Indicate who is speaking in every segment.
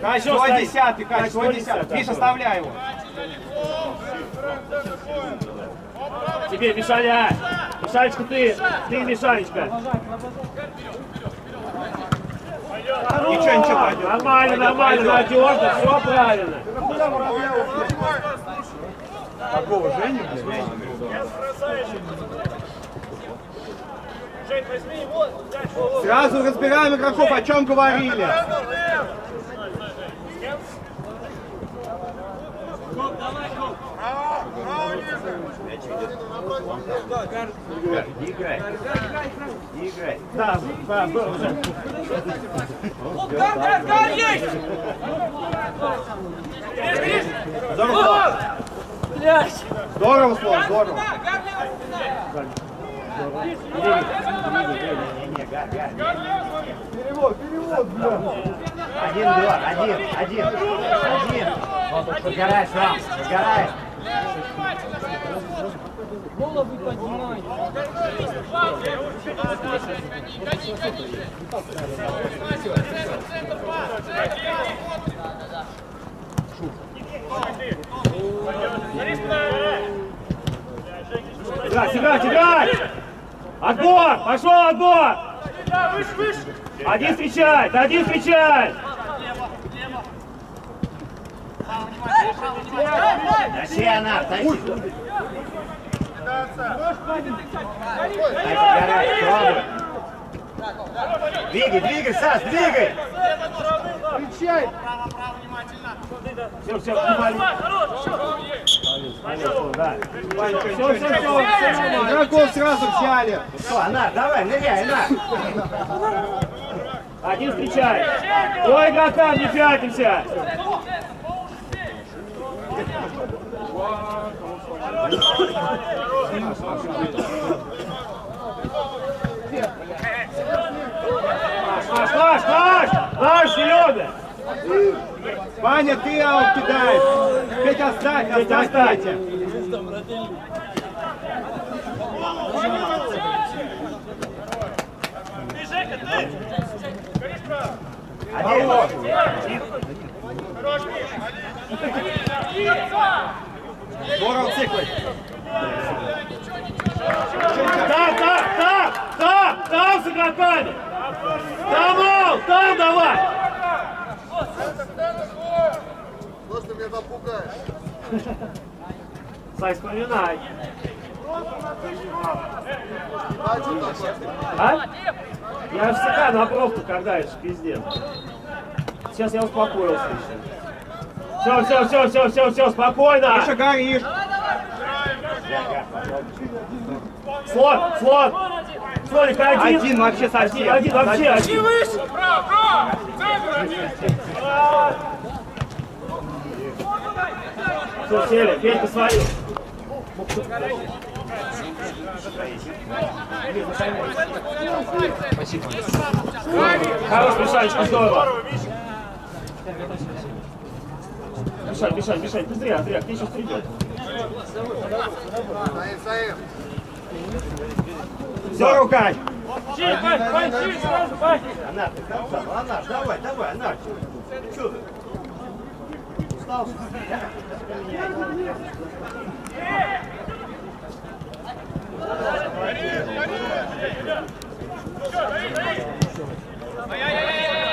Speaker 1: Твой
Speaker 2: стоит.
Speaker 1: десятый, твой
Speaker 2: твой
Speaker 1: десятый. Миша, оставляй его.
Speaker 2: Тебе, Мишаня! Мишанечка, ты! Ты, Мишанечка!
Speaker 1: Ничего, ничего, пойдет.
Speaker 2: Нормально, нормально, надежно, все правильно.
Speaker 1: Какого, Женю? Сразу разбираем игроков, о чем говорили.
Speaker 3: Не играй. Не играй.
Speaker 2: Да, да, был уже.
Speaker 1: Здорово, Здорово, Слон, здорово. Перевод, перевод, бля.
Speaker 3: Один, два, один, один, один. Подгорай сам, подгорай.
Speaker 2: Играть, играть, играть! Отбор! Пошел отбор! Один встречай! Да один встречай!
Speaker 3: Тащи она, тащи. Двигай, двигай, Сас, двигай.
Speaker 1: Встречай.
Speaker 2: Все, все, внимание. Пошел, да. Все, все, все, все.
Speaker 1: Игроков сразу взяли.
Speaker 3: Что, она, давай, ныряй, на.
Speaker 2: Один встречай. По игрокам не пятимся. Наш, наш, наш! Наш, зеленый!
Speaker 1: Ваня, ты аут кидаешь. Петя, оставь, оставь,
Speaker 2: оставь.
Speaker 1: Петя. Здорово циклы.
Speaker 2: Там, там, там, там, там с игроками! Там, аут, там давай!
Speaker 4: Ты меня там пугаешь?
Speaker 2: Сай, вспоминай.
Speaker 4: А?
Speaker 2: А? Я всегда на пробку, когда это пиздец. Сейчас я успокоился еще. Все, все, все, все, все, все, спокойно.
Speaker 1: Миша, горишь.
Speaker 2: Слон, слон. Слоник один.
Speaker 1: Один вообще совсем.
Speaker 2: Один, вообще один. Все, сели. Петька свою. Хорош, Мишанечка, здорово. Мишань, Мишань, Мишань, быстрее, Андрей, а ты сейчас придет.
Speaker 4: Все, рукай!
Speaker 1: Чи, Вань, Вань, чи, сразу, Вань!
Speaker 3: Она, ты там сам, она, давай, давай, она! Че ты? Устал? Горит,
Speaker 5: горит! Все, горит!
Speaker 1: Ай-яй-яй-яй!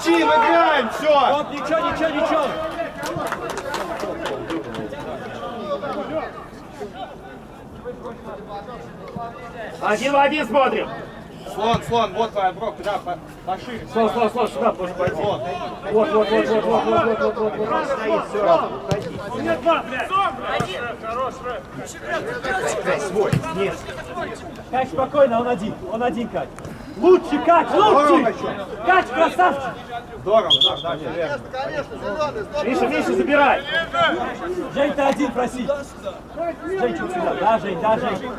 Speaker 1: Молчим, играем, все.
Speaker 5: Коп, ничего, ничего, ничего!
Speaker 2: Один в один смотрим.
Speaker 1: Слон, слон, вот твоя бровка, да, по- пошире.
Speaker 2: Слон, слон, слон, сюда можно пойти. Вот, вот, вот, вот, вот, вот, вот, вот, вот, вот.
Speaker 3: Стоит, все равно. Уходи.
Speaker 2: Нет, два, блядь.
Speaker 3: Кай, свой. Нет.
Speaker 5: Кать, спокойно, он один, он один, Кать. Лучше, Кать,
Speaker 1: Здорово,
Speaker 5: лучше! Кать, красавчик!
Speaker 1: Здорово, да, да.
Speaker 4: Конечно, конечно, зеленый, стоп.
Speaker 2: Миша, Миша, забирай.
Speaker 5: Жень, ты один, проси. Жень, сюда. Да, Жень, да, Жень.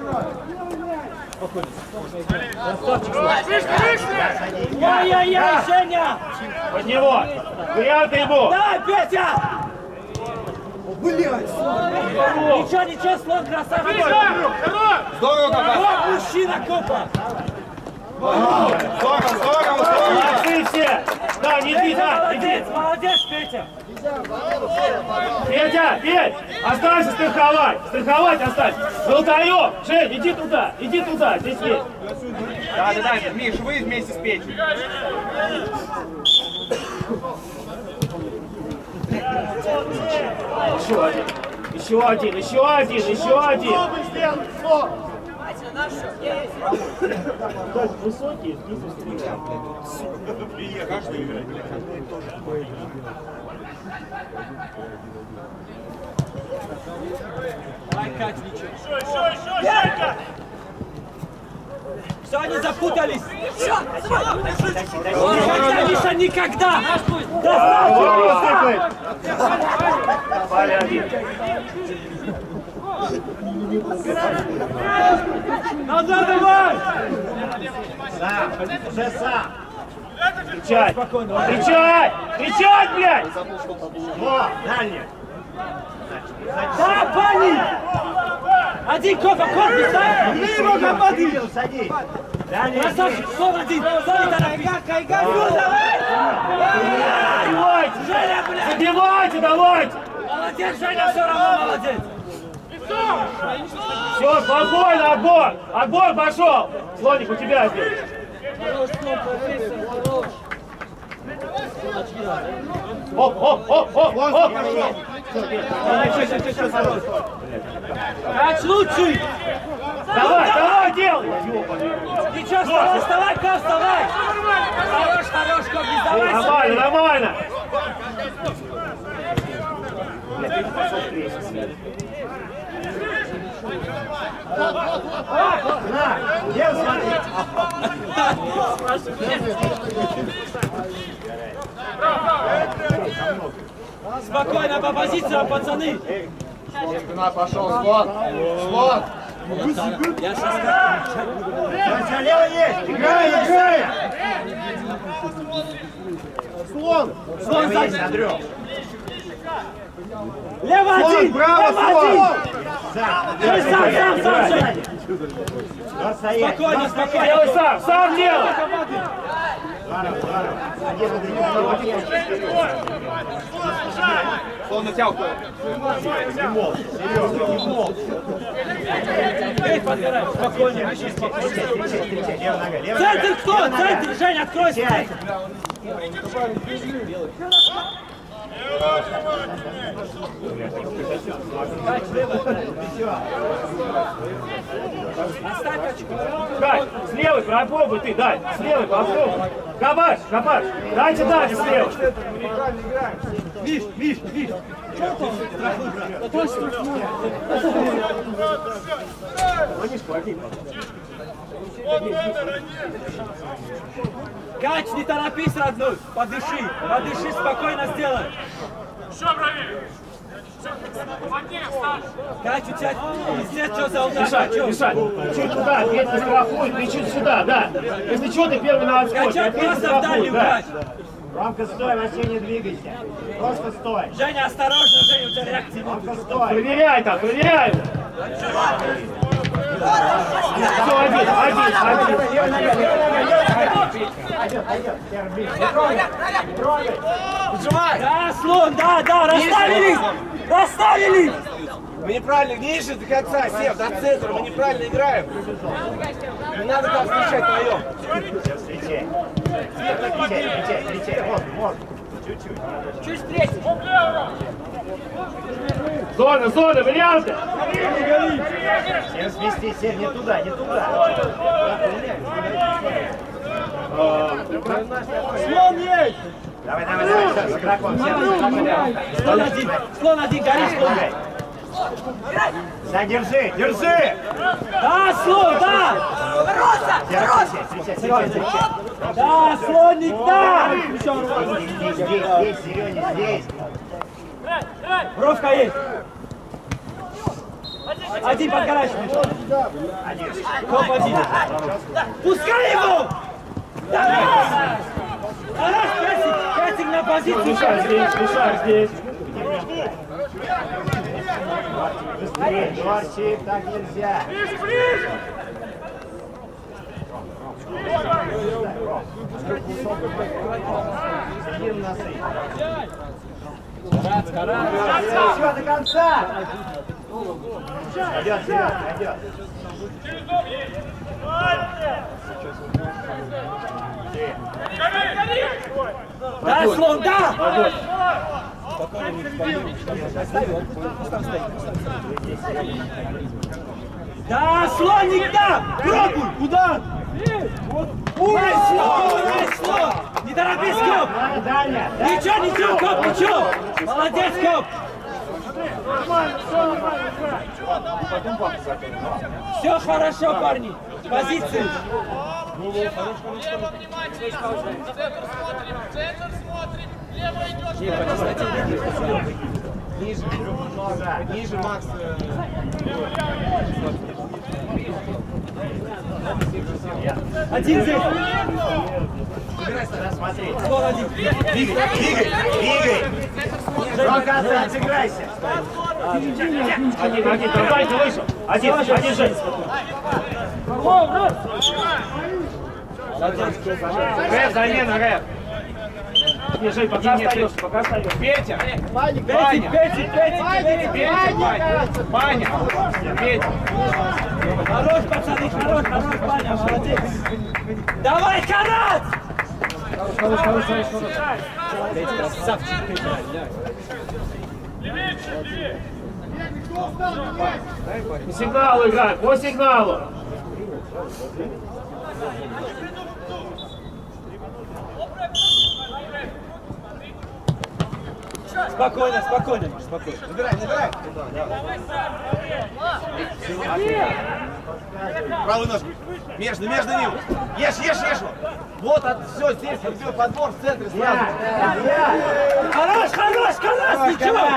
Speaker 5: Спокойно. Красавчик, Ай-яй-яй, Женя!
Speaker 2: Под него! Варианты ему!
Speaker 5: Давай, Петя! Блять! Ничего, ничего, слон красавчик!
Speaker 1: Здорово, Копа!
Speaker 5: Вот мужчина, Копа!
Speaker 1: Здорово, здорово, здорово!
Speaker 2: Молодцы все! Да, не иди, да,
Speaker 5: Молодец,
Speaker 2: иди!
Speaker 5: молодец, Петя!
Speaker 2: Петя, Петь! Останься страховать! Страховать останься! Золотарев! Жень, иди туда! Иди туда! Здесь есть!
Speaker 1: Да, да, да, Миш, вы вместе с Петей.
Speaker 2: Еще один! Еще один! Еще один! Еще один! Высокие, снизу
Speaker 5: Давай, Кать, ничего. Все, они запутались. Никогда, Миша, никогда!
Speaker 2: Парень один.
Speaker 5: Назад давай!
Speaker 3: Уже сам.
Speaker 2: Кричать! Кричать! Кричать, блядь!
Speaker 3: Во, дальний.
Speaker 5: Да, пани! Один кофе, кофе, ставь!
Speaker 3: Мимо гопады. Садись.
Speaker 5: Красавчик, сон один! Сон Кайга, кайга! Ну, давай! Женя, блядь!
Speaker 2: Забивайте, давайте!
Speaker 5: Молодец, Женя, все равно молодец!
Speaker 2: Все, спокойно, отбор! Отбор пошел! Слоник, у тебя здесь. Оп, оп, оп, оп, оп!
Speaker 5: Кач лучший!
Speaker 2: Давай, давай, делай!
Speaker 5: Ничего, вставай, вставай, Кав, вставай! Хорош, хорош, Коп, не сдавайся!
Speaker 2: Нормально, нормально!
Speaker 3: На, где смотри?
Speaker 5: Спокойно, по позициям, пацаны!
Speaker 1: Спина пошел, слот! Слот!
Speaker 5: Я сейчас...
Speaker 3: Вася, лево есть. Играй, играй. Слон.
Speaker 5: Слон!
Speaker 3: Андрюх.
Speaker 5: Лево один!
Speaker 1: право,
Speaker 5: Лево
Speaker 1: слон!
Speaker 5: один!
Speaker 3: Сам.
Speaker 5: Сам, сам, сам,
Speaker 3: стоять.
Speaker 5: Спокойно, спокойно!
Speaker 2: Делай сам, сам делай!
Speaker 1: Слон на уходит.
Speaker 5: Эй, подбирай! Спокойно, спокойно! Центр кто? Центр! Жень, откройся!
Speaker 2: Кать, с левой попробуй ты, дай, с левой попробуй. Кабаш, Кабаш, дайте дальше с левой.
Speaker 5: Миш, Миш, Миш! Кач, не торопись, родной! Подыши, подыши, спокойно сделай!
Speaker 6: Плотнее встань!
Speaker 5: Кач, у тебя пиздец, что за удар, Качок?
Speaker 2: мешать. Чуть туда, Петя страхует, ты чуть сюда, да. Если что, ты первый на отскок, а
Speaker 5: Качок,
Speaker 2: Петя
Speaker 5: просто в дальнюю,
Speaker 2: да.
Speaker 5: Кач!
Speaker 3: Ромка, стой, вообще не двигайся. Просто стой.
Speaker 5: Женя, осторожно, Женя, у тебя реакции нет.
Speaker 3: Ромка, стой.
Speaker 2: Проверяй там, проверяй. Все, один, один, один.
Speaker 5: Да, слон, да, да, расставились! Расставились!
Speaker 1: Мы неправильно, ниже до конца, Сев, до центра, мы неправильно играем. Не надо так встречать вдвоем.
Speaker 5: Встреть!
Speaker 2: Зона, зона, варианты.
Speaker 3: Всем смести, всем не туда, не туда.
Speaker 5: Слон есть!
Speaker 3: Давай, давай, давай, игроком.
Speaker 5: Слон один! Слон один, гори, слон!
Speaker 3: Да, держи!
Speaker 5: Да, слон, да!
Speaker 3: Встречай, встречай.
Speaker 5: Да, слоник, да!
Speaker 3: Здесь, здесь, Сереня, здесь.
Speaker 5: Бровка есть! Один подгорающий мячом. Коп один. Пускай его! Давай! Хорош, Петик! Петик на позицию!
Speaker 2: Мешай здесь, мешай здесь.
Speaker 3: Быстрее, Жорчик, так нельзя.
Speaker 6: Ближе, ближе!
Speaker 3: Сидим на сы. Все, до конца. Пойдет, вперед, пойдет.
Speaker 6: Гони, гони!
Speaker 5: Да, слон, да! Да, слоник, да! Пробуй! Куда? Умный слон, умный слон! Не торопись, Коп! Ничего, ничего, Коп, ничего! Молодец, Коп! Все хорошо, парни! Позиции!
Speaker 1: Ниже, немного, ниже, Макс. э,
Speaker 5: Один здесь!
Speaker 3: Да, смотри.
Speaker 5: Слон один!
Speaker 3: Двигай, двигай, двигай. До конца отыграйся.
Speaker 2: Один, один, давайте выше. Один, один, Жень. Рэп, замена, рэп. Жень, пока остаешься, пока остаешься.
Speaker 1: Петя!
Speaker 5: Петик, Петик, Петик, Петик!
Speaker 1: Петя, Ваня! Ваня! Петя!
Speaker 5: Хорош, пацаны, хорош, хорош, Ваня, молодец! Давай, Канат! Петя, красавчик, Петя.
Speaker 6: Левее, чуть левее!
Speaker 2: По сигналу играй, по сигналу.
Speaker 5: Спокойно, спокойно, спокойно.
Speaker 1: Набирай, набирай! Правую ножку. Между, между ним. Ешь, ешь, ешь. Вот, от, все, здесь, отбил подбор в центре сразу.
Speaker 5: Хорош, хорош, Карас, ничего!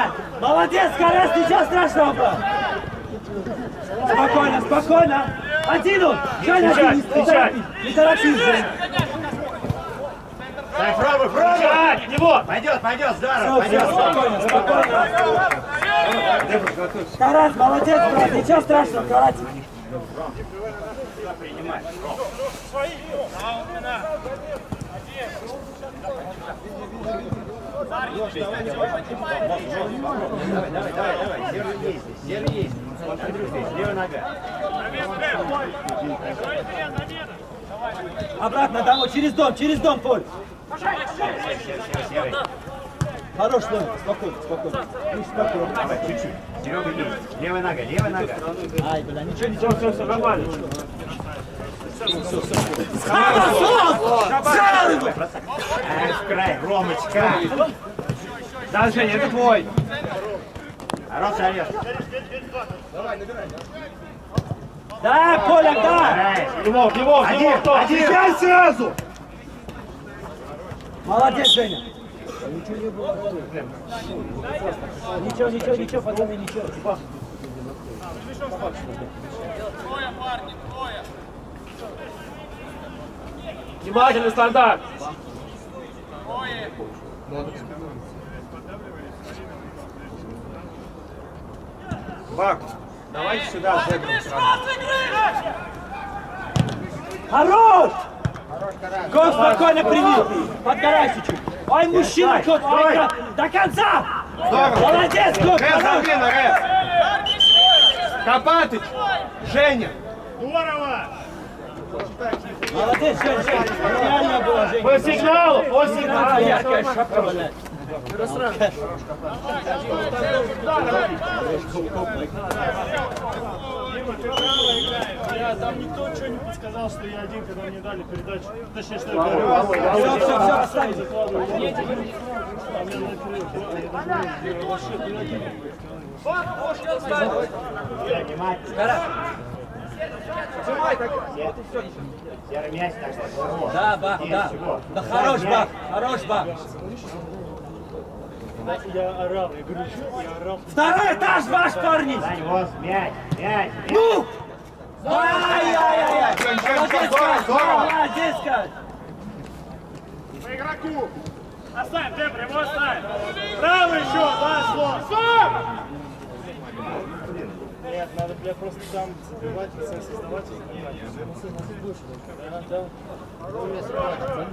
Speaker 5: Молодец, Карас, ничего страшного! Спокойно, спокойно! Один он! Жаль, один, не
Speaker 2: Встречай,
Speaker 5: торопись, не торопись.
Speaker 3: Так, пробуй, пробуй.
Speaker 2: Встречать, него.
Speaker 3: Пойдет, пойдет, здорово,
Speaker 5: Все,
Speaker 3: пойдет.
Speaker 5: все, спокойно, спокойно. Карас, молодец, брат, ничего страшного, Каратик.
Speaker 3: Давай, давай, давай. Серый есть, левая нога.
Speaker 5: Обратно домой, через дом, через дом, Поль. Хорош, Лоня, спокойно, спокойно. Ну, спокойно.
Speaker 3: Давай, чуть-чуть. Серега есть. Левая нога, левая нога.
Speaker 5: Ай, бля, ничего, ничего.
Speaker 2: все, все, нормально.
Speaker 5: Хорошо!
Speaker 3: Ай, в край, Ромочка.
Speaker 2: Да, Женя, это твой.
Speaker 3: Хорош, Олег.
Speaker 5: Да, Коля, да!
Speaker 2: Его, его,
Speaker 3: Один,
Speaker 2: его, кто?
Speaker 3: один.
Speaker 2: Сразу.
Speaker 5: Молодец, Женя. Ничего, ничего, ничего, пацаны, ничего.
Speaker 6: Трое, парни, трое!
Speaker 2: Внимательный стандарт.
Speaker 6: Трое!
Speaker 1: Вакуум. Давайте сюда сразу.
Speaker 5: Хорош! Кот спокойно прими. Подгорай чуть-чуть. Ой, мужчина, кот. До конца! Молодец, кот,
Speaker 1: рэп! Копатыч! Женя!
Speaker 5: Молодец, Жень, Жень. Реально было, Жень.
Speaker 2: По сигналу, по сигналу.
Speaker 5: яркая шапка, блядь.
Speaker 7: Я там никто ничего не подсказал, что я один, когда мне дали передачу. Точнее, что я
Speaker 5: Все,
Speaker 7: говорю.
Speaker 5: все, все, оставь.
Speaker 3: Серый мяч так.
Speaker 5: Да, Бах, да. Да хорош, Бах, хорош, Бах.
Speaker 7: Я орал, я говорю, что я орал.
Speaker 5: Второй этаж ваш, парни!
Speaker 3: Дань, вот, мяч, мяч.
Speaker 5: Ну! Ай-яй-яй! Молодец,
Speaker 1: здорово,
Speaker 5: Кать!
Speaker 1: здорово.
Speaker 5: Молодец, Кать!
Speaker 6: По игроку.
Speaker 7: Оставь, ты прямо оставь. Право еще, да, слон. Стоп! Нет, надо, бля, просто там забивать, и создавать. Да, да.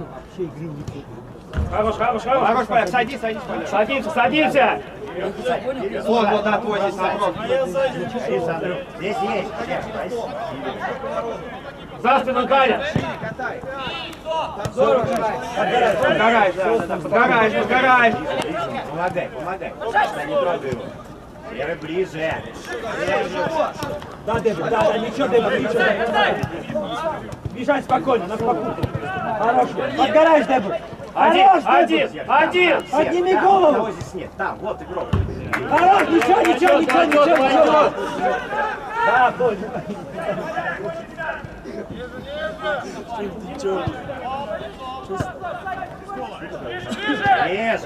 Speaker 2: Хорош, хорош, хорош.
Speaker 1: Хорош, Поляк, садись, садись, Поляк.
Speaker 2: Садимся, садимся.
Speaker 1: Слон, вот, да, твой здесь напротив.
Speaker 3: Здесь, есть. Спасибо.
Speaker 2: За спину Галя.
Speaker 1: Подгораешь, да, подгораешь, подгораешь.
Speaker 3: Помогай, помогай. Не трогай его. Серый ближе.
Speaker 5: Да, Дебр, да, да, ничего, Дебр, ничего. Бежать спокойно, на спокойно. Хорош, подгораешь, Дебр.
Speaker 2: Один,
Speaker 5: Хорош,
Speaker 2: один,
Speaker 5: Дебр.
Speaker 2: один.
Speaker 5: Подними
Speaker 3: Там
Speaker 5: голову.
Speaker 3: Одного здесь нет. Там, вот игрок.
Speaker 5: Хорош, ничего, ничего, ничего, ничего, ничего. Да, понял.
Speaker 3: Ближе.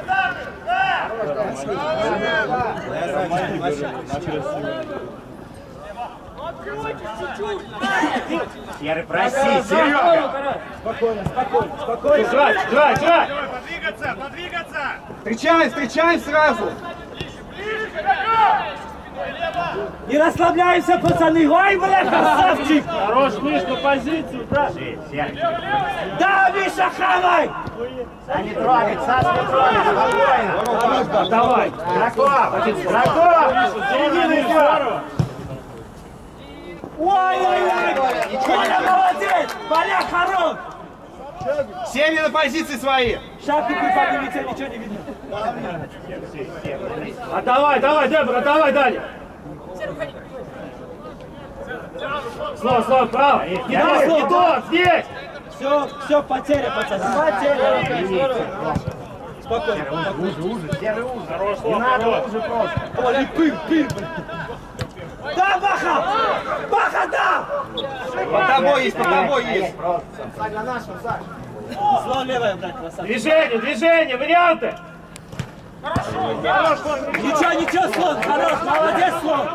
Speaker 3: Серый, проси, Серега.
Speaker 5: Спокойно, спокойно, спокойно.
Speaker 2: Жрать, жрать, жрать.
Speaker 6: Подвигаться, подвигаться.
Speaker 1: Встречаем, встречаем сразу.
Speaker 5: Не расслабляемся, пацаны. Ой, бля, красавчик.
Speaker 2: Хорош, Миш, на позицию, да.
Speaker 3: Серый.
Speaker 5: Да, Миша, хавай.
Speaker 3: Са не трогать, Сас не трогать. Спокойно.
Speaker 2: Давай.
Speaker 3: Драков, Драков.
Speaker 2: Середина здорово.
Speaker 5: Ой-ой-ой. Коля, молодец. Поля, хорош.
Speaker 1: Семьи на позиции свои.
Speaker 5: Шапку поднимите, ничего не видно.
Speaker 2: А давай, давай, Дебра, давай, Даня. Слон, слон, право. Не тот, не тот, здесь.
Speaker 5: Все, все, потеря, пацаны. Потеря. Спокойно.
Speaker 3: Уже, уже, серый уже. Не надо уже просто.
Speaker 5: Оля, пыр, пыр. Да, Баха! Баха, да!
Speaker 1: Под тобой есть, под тобой есть.
Speaker 5: Слон левая, брат, красавчик.
Speaker 2: Движение, движение, варианты.
Speaker 5: Ничего, ничего, слон, хорош, молодец, слон.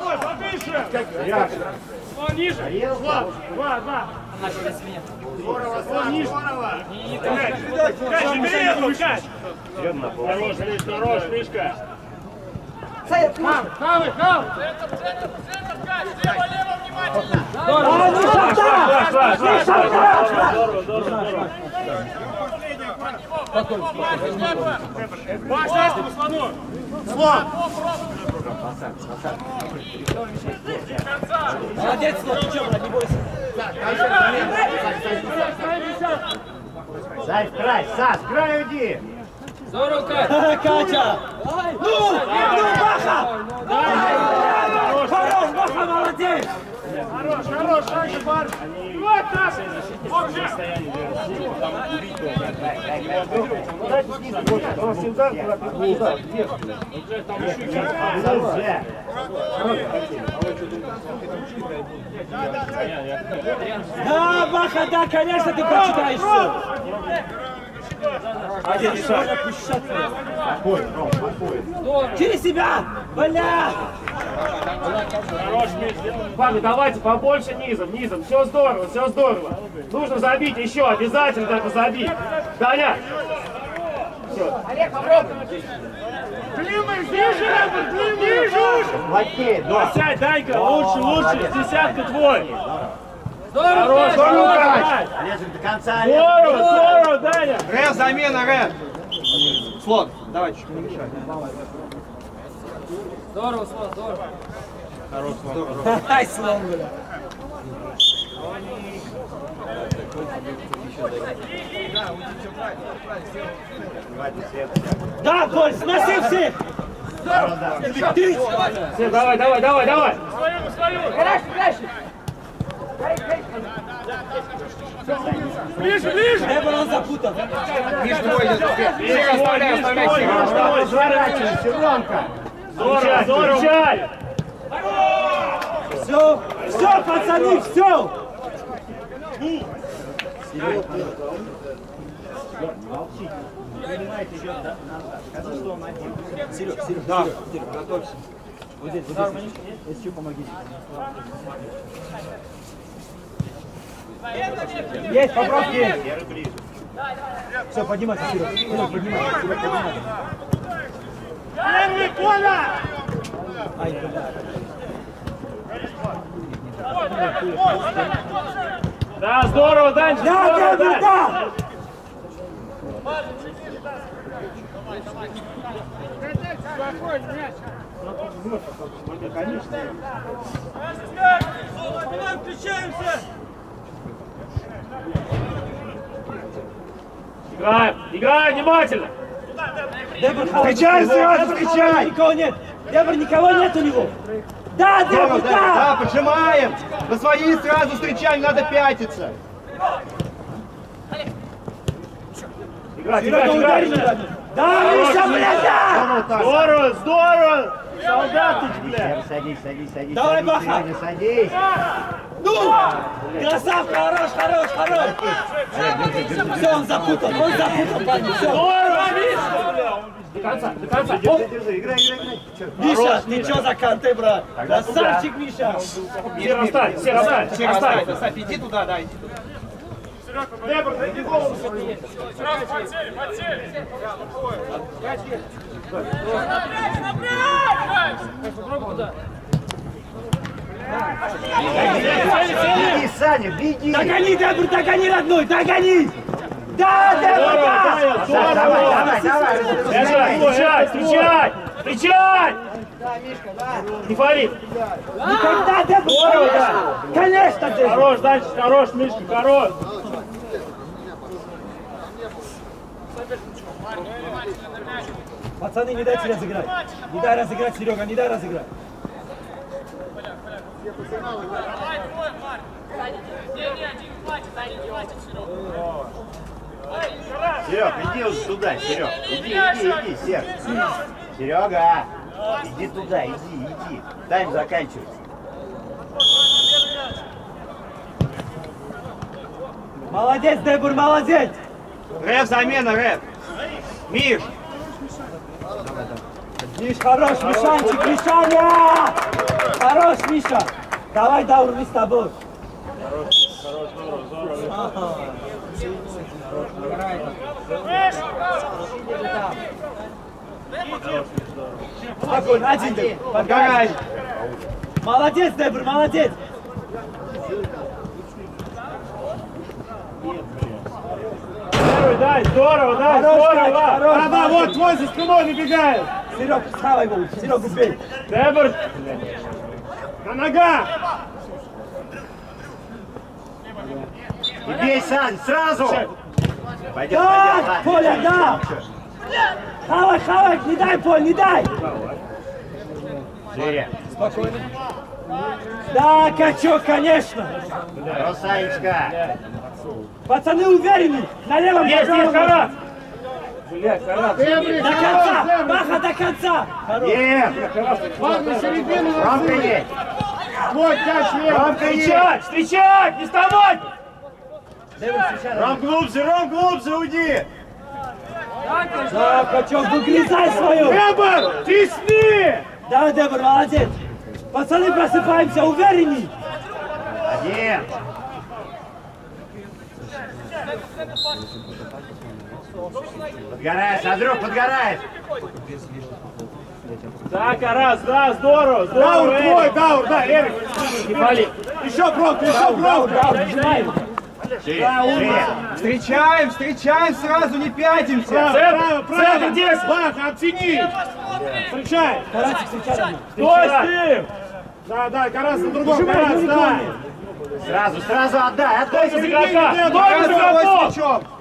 Speaker 6: Слон ниже.
Speaker 2: Два, два.
Speaker 6: Слон ниже. Кать, бери эту, Кать.
Speaker 2: Хорош, Миш, Мишка.
Speaker 6: Хавы, хавы. Центр, центр, центр, Кать. Слева, лево, внимательно.
Speaker 5: А, не шагда!
Speaker 2: Шла, шла. Здорово, здорово, здорово.
Speaker 6: Спину, слону.
Speaker 5: Молодец, слон, ничего, не бойся.
Speaker 3: В край, Сас, в край уйди.
Speaker 5: Катя! Ну, ну, Баха! Хорош, Баха, молодец!
Speaker 6: Хорош, хорош, шаг, парень. Вот наш. Вот же.
Speaker 3: Уже.
Speaker 5: Да, Баха, да, конечно, ты прочитаешь все.
Speaker 2: Один шаг.
Speaker 5: Через себя! Бля!
Speaker 2: Хорош. Парни, давайте побольше низом, низом. Все здорово, все здорово. Нужно забить еще, обязательно надо забить. Даня. Все.
Speaker 6: Длинный, ниже, Рэббит, ниже.
Speaker 3: Лакей, да.
Speaker 2: Сядь, дай-ка, лучше, лучше. Десятка твой.
Speaker 5: Здорово,
Speaker 2: Хорош,
Speaker 5: здорово,
Speaker 2: хорош.
Speaker 3: Олежек до конца.
Speaker 2: Здорово, здорово, Даня.
Speaker 1: Рен, замена, Рен. Слон, давай чуть не мешай.
Speaker 5: Ай, слон, бля. Да, Коль, сноси всех!
Speaker 2: Все, давай, давай, давай, давай.
Speaker 6: Свою, свою. Ближе, ближе.
Speaker 5: Не был он запутан.
Speaker 1: Миш, твой идет. Всех оставляй, оставляй всех.
Speaker 2: Давай,
Speaker 3: Разворачивайся, Ромка.
Speaker 2: Здорово, здорово.
Speaker 5: Все, все, пацаны, все! Серег, Серег, да. Серег, готовься. Вот здесь, вот здесь. Если что, помогите. Есть, поправки есть. Все, поднимайся, Серег. Серег, поднимайся, Серег, поднимайся.
Speaker 7: Первый, Коля!
Speaker 5: Ай.
Speaker 2: Да, здорово, Данчик,
Speaker 5: Да,
Speaker 2: здорово,
Speaker 5: да,
Speaker 2: Дань.
Speaker 5: да!
Speaker 2: Играем, играем внимательно.
Speaker 5: Дебр,
Speaker 3: Встречай сразу, встречай!
Speaker 5: Никого нет! Дебр, никого нет у него! Да, Дебр,
Speaker 3: да, да,
Speaker 5: да!
Speaker 3: поджимаем! На свои сразу встречаем, надо пятиться!
Speaker 2: Играть, играть, играть.
Speaker 5: Да, Миша, блядь, да!
Speaker 3: Здорово.
Speaker 2: Здорово. Солдатыч, блядь.
Speaker 3: Садись, садись, садись.
Speaker 5: Давай,
Speaker 3: садись,
Speaker 5: Баха.
Speaker 3: Серега, садись.
Speaker 5: Ну! Красавка, хорош, хорош, хорош! Все, он запутал, он запутал, парни, все!
Speaker 2: До конца, до конца. Оп.
Speaker 3: Держи, играй, играй, играй. Чё?
Speaker 5: Миша, ты что за канты, брат? Красавчик, Миша!
Speaker 2: Все расстань, все расстань, все расстань.
Speaker 1: Иди туда, да, иди туда.
Speaker 2: Дебр, найди голову.
Speaker 7: Сразу подсели, подсели!
Speaker 3: Беги, Саня, беги!
Speaker 5: Догони, Дебр, догони, родной, догони! Да, Дебр, да!
Speaker 3: Да, давай, давай, давай!
Speaker 2: Встречай, встречай, встречай, встречай. Не фали.
Speaker 5: Никогда, Дебр,
Speaker 2: Здорово,
Speaker 5: конечно! Конечно, Дебр!
Speaker 2: Хорош, дальше, хорош, Мишка, хорош.
Speaker 5: Пацаны, не дайте разыграть! Не дай разыграть, Серега, не дай разыграть!
Speaker 3: Серег, иди вот туда, Серег. Иди, иди, иди, Серег. Серега, иди туда, иди, иди. Тайм заканчивается.
Speaker 5: Молодец, Дебур, молодец!
Speaker 3: Рэп, замена, рэп. Миш,
Speaker 5: Миш, хорош, Мишанчик, Мишаня! Хорош, Миша! Давай, Даур, мы с тобой. Спокойно, один ты.
Speaker 3: подгорай.
Speaker 5: Молодец, Дебр, молодец!
Speaker 2: Дай, здорово, дай,
Speaker 5: Хорош,
Speaker 2: здорово.
Speaker 5: Хорош,
Speaker 2: да, вот твой за спиной набегает.
Speaker 5: Серег, схавай его, Серег, убей!
Speaker 2: Дебр. На ногах.
Speaker 3: И бей, Сань, сразу. Пойдет,
Speaker 5: Да,
Speaker 3: пойдет.
Speaker 5: Коля, да! Хавай, хавай, не дай, Поль, не дай!
Speaker 3: Шире.
Speaker 5: Да, качок, конечно!
Speaker 3: Хорош, Санечка.
Speaker 5: Пацаны уверены! На левом
Speaker 2: Есть, есть, Харат.
Speaker 5: До конца! Баха до конца!
Speaker 3: Нет. Рамка есть.
Speaker 7: Вот!
Speaker 3: Рамка есть.
Speaker 2: Встречать, встречать, не вставать.
Speaker 3: Ром глубже, Ром глубже, уйди.
Speaker 5: Да, качок, выгрызай свою!
Speaker 7: Эбер, тесни!
Speaker 5: Да, Дебр, молодец! Пацаны, просыпаемся, уверенней!
Speaker 3: Один. Подгораешь, а друг подгораешь.
Speaker 2: Так, Арас, да, здорово,
Speaker 7: Даур
Speaker 2: здорово.
Speaker 7: твой. Даур, да, Эрик!
Speaker 2: Не пали.
Speaker 7: Еще брок, еще
Speaker 5: нажимаем!
Speaker 3: Шире, шире.
Speaker 1: Встречаем, встречаем сразу, не пятимся.
Speaker 7: Право, право, право!
Speaker 2: центр.
Speaker 7: Бах, оттяни! Встречай!
Speaker 5: Карасик, встречай!
Speaker 2: Стой с ним.
Speaker 7: Да, да, Карас на другом, Карас, да!
Speaker 5: руками.
Speaker 3: Сразу, сразу отдай, отдай.
Speaker 2: Стой с игрока, стой с игроком.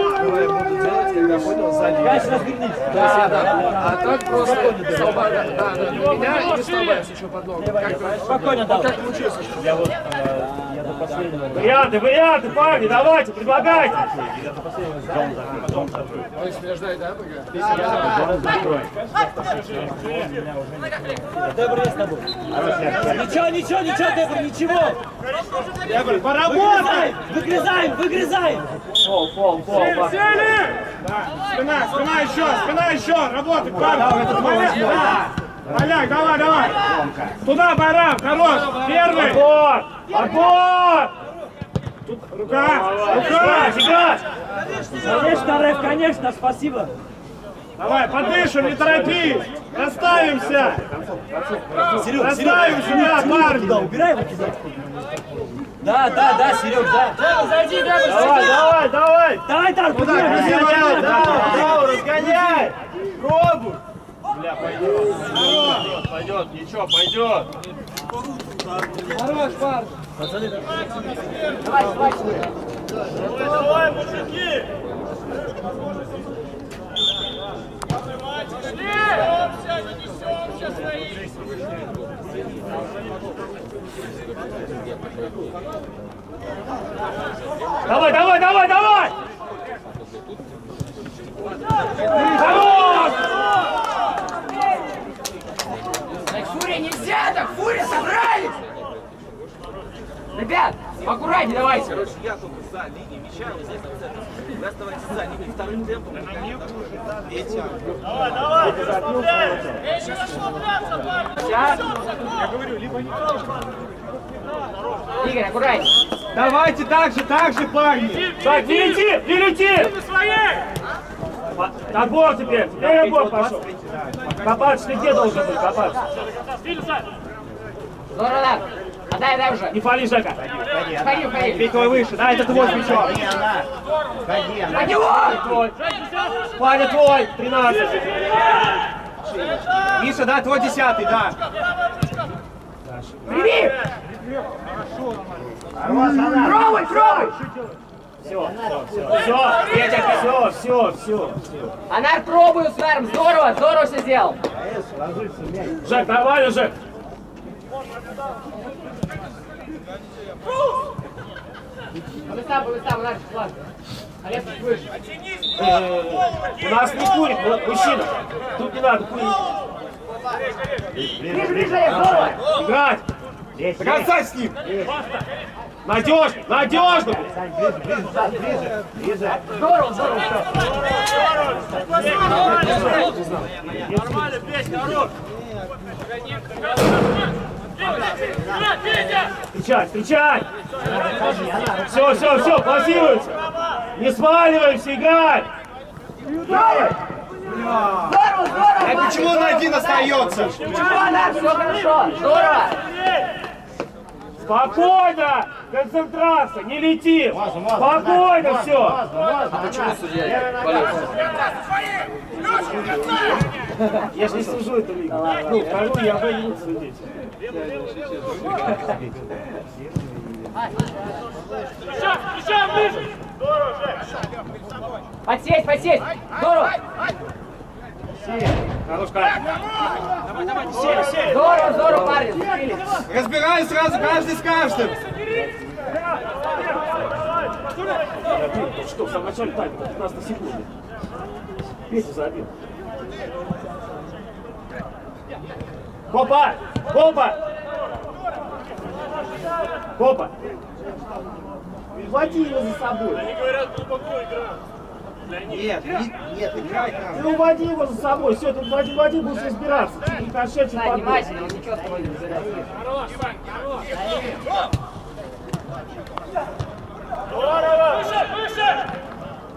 Speaker 5: Дальше развернись! Да, да,
Speaker 6: А так просто столба, да, да, да, меня и не столбаешь еще под ногу. Как,
Speaker 5: Спокойно, Даур!
Speaker 6: как получилось?
Speaker 5: Я вот, э, я,
Speaker 2: Варианты, варианты, парни, давайте, предлагайте.
Speaker 5: Ничего, ничего, ничего, Дебр, ничего. Поработай! Выгрызаем, выгрызаем.
Speaker 2: Пол, пол, пол.
Speaker 7: Сели! Спина, спина еще, спина еще, работай, парень. Поляк, да. Давай, давай. Туда, Барам, хорош, первый.
Speaker 2: Отбор! Отбор!
Speaker 7: Рука, рука.
Speaker 2: Играть, играть!
Speaker 5: Конечно, Рэф, конечно, спасибо.
Speaker 7: Давай, подышим, не торопись. Расставимся. Расставимся, да, парни.
Speaker 5: Убирай его кидать. Да, да, да, Серег, да.
Speaker 2: Давай, давай, давай!
Speaker 5: Давай, Тарк, убирай.
Speaker 2: Разгоняй, да, да, разгоняй! Пробуй! Пойдет, ничего, пойдет.
Speaker 7: Давай, мужики.
Speaker 2: Давай, давай, давай, давай! Хорош!
Speaker 8: Нельзя, так, Фурия, собрались! Ребят, аккуратнее давайте.
Speaker 1: Короче, я только за линией мяча, вы здесь. Вы оставайтесь за линией вторым темпом. Эти.
Speaker 7: Давай, давай, не расслабляйся.
Speaker 8: Игорь, аккуратнее.
Speaker 7: Давайте так же, так же, парни.
Speaker 2: Так, не лети, не лети!
Speaker 7: На своей.
Speaker 2: Отбор теперь, теперь отбор пошел. Копач, ты где должен быть, Копач?
Speaker 8: Здорово, да. Отдай, дай уже.
Speaker 2: Не фали, Жека.
Speaker 8: Входи, входи.
Speaker 2: Петь твой выше, да, это твой мячом.
Speaker 3: Ходи, она. Ходи, она.
Speaker 8: На него!
Speaker 2: Твой. Ваня твой, 13.
Speaker 7: Миша, да, твой десятый, да.
Speaker 8: Прими!
Speaker 3: Хорош, она.
Speaker 8: Пробуй, пробуй!
Speaker 2: Все, все, все, Петя, все, все, все.
Speaker 8: Анар, пробую с. Здорово, здорово все сделал.
Speaker 2: Жек, нормально, Жек.
Speaker 8: По местам, по местам, Анар. Олег, выше.
Speaker 2: У нас не курит, мужчина. Тут не надо курить.
Speaker 8: Ближе, ближе, здорово!
Speaker 2: Играть.
Speaker 3: Здесь,
Speaker 2: До конца с ним. Надежно, надежно.
Speaker 3: Ближе, ближе, ближе. Ближе.
Speaker 8: Здорово, здорово.
Speaker 7: Нормально, песня, хорош.
Speaker 2: Встречай, встречай. Все, все, все, пласируемся. Не сваливаемся, играй.
Speaker 8: Здорово, здорово!
Speaker 7: Почему он один остается?
Speaker 8: Ничего, Анар, все хорошо. Здорово!
Speaker 2: Спокойно. Концентрация, не лети. Спокойно все.
Speaker 3: А почему судья?
Speaker 2: Я же не сужу эту лигу. Ну, вторую я бы не судить.
Speaker 8: Подсесть, подсесть! Здорово! Здорово, здорово! Сбили.
Speaker 7: Разбирай сразу, каждый с каждым.
Speaker 2: Что, в самом начале тайма, 15 секунды. Петя забил. Копа! Копа! Копа! Води его за собой.
Speaker 3: Нет, не- нет, играть надо.
Speaker 2: Ты уводи его за собой. Все, тут води, води, будешь разбираться. Чуть не кошачий
Speaker 8: Сань,
Speaker 2: подбор.
Speaker 8: внимательно, он ничего с тобой не сделает.